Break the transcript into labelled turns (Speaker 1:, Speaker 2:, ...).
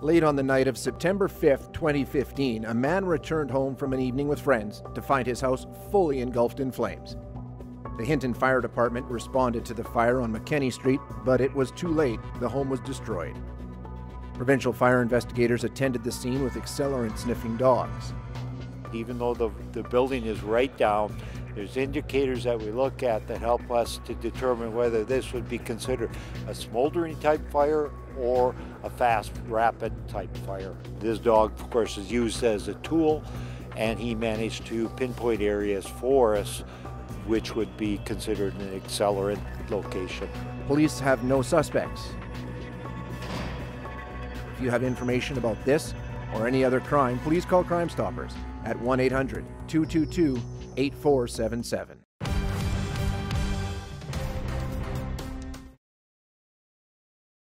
Speaker 1: Late on the night of September 5th, 2015, a man returned home from an evening with friends to find his house fully engulfed in flames. The Hinton Fire Department responded to the fire on McKenney Street, but it was too late. The home was destroyed. Provincial fire investigators attended the scene with accelerant sniffing dogs.
Speaker 2: Even though the, the building is right down, there's indicators that we look at that help us to determine whether this would be considered a smoldering type fire or a fast, rapid type fire. This dog, of course, is used as a tool, and he managed to pinpoint areas for us which would be considered an accelerant location.
Speaker 1: Police have no suspects. If you have information about this or any other crime, please call Crime Stoppers at 1 800 222 8477.